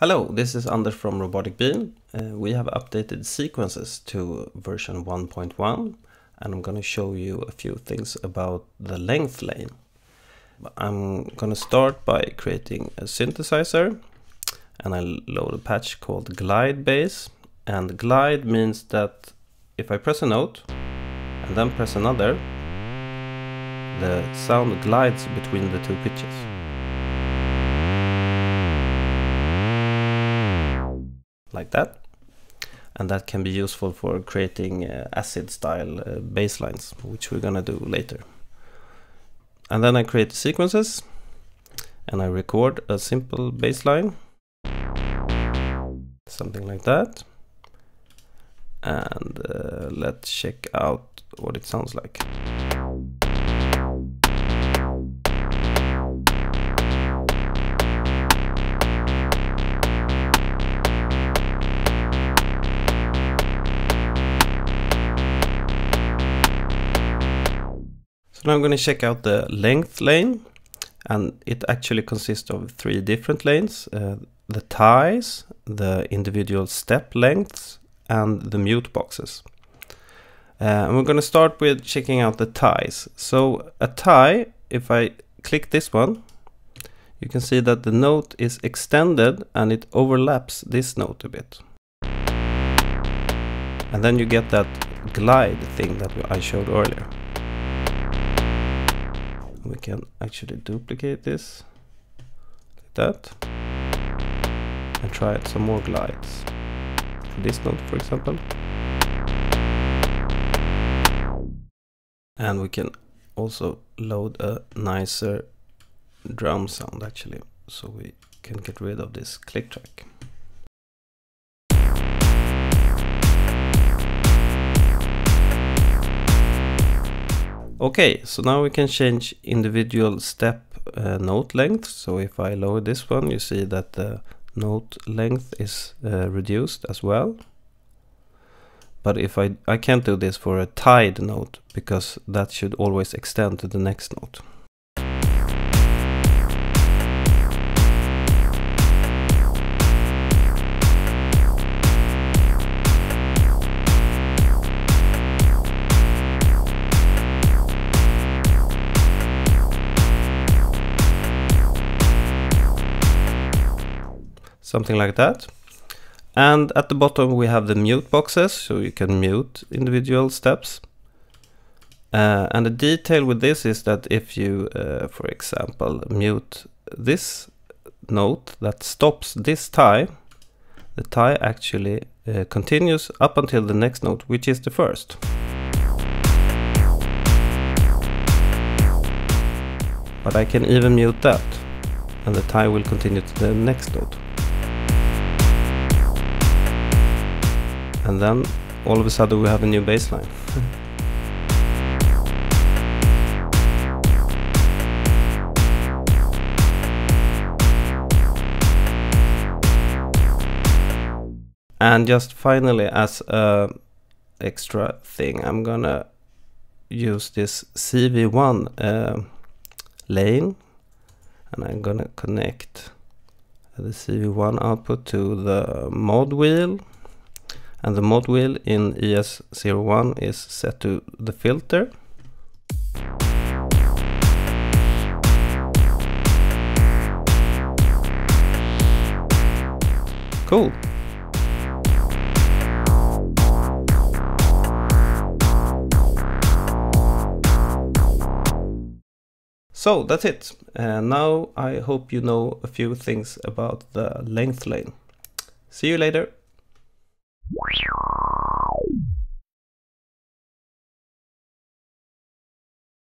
Hello, this is Anders from Robotic Bean. Uh, we have updated sequences to version 1.1 and I'm going to show you a few things about the length lane. I'm going to start by creating a synthesizer and I load a patch called glide bass and glide means that if I press a note and then press another the sound glides between the two pitches. Like that. And that can be useful for creating uh, acid style uh, bass lines, which we're gonna do later. And then I create sequences and I record a simple bass line. Something like that. And uh, let's check out what it sounds like. Now I'm going to check out the length lane and it actually consists of three different lanes. Uh, the ties, the individual step lengths and the mute boxes. Uh, and we're going to start with checking out the ties. So a tie, if I click this one, you can see that the note is extended and it overlaps this note a bit. And then you get that glide thing that I showed earlier we can actually duplicate this like that and try some more glides. This note for example. And we can also load a nicer drum sound actually so we can get rid of this click track Okay, so now we can change individual step uh, note length. So if I lower this one, you see that the note length is uh, reduced as well. But if I, I can't do this for a tied note because that should always extend to the next note. Something like that. And at the bottom we have the mute boxes, so you can mute individual steps. Uh, and the detail with this is that if you, uh, for example, mute this note that stops this tie, the tie actually uh, continues up until the next note, which is the first. But I can even mute that, and the tie will continue to the next note. And then all of a sudden we have a new bass line. and just finally as a extra thing I'm gonna use this CV1 uh, lane and I'm gonna connect the CV1 output to the mod wheel and the mod wheel in ES01 is set to the filter. Cool. So that's it. Uh, now I hope you know a few things about the length lane. See you later. Whoosh.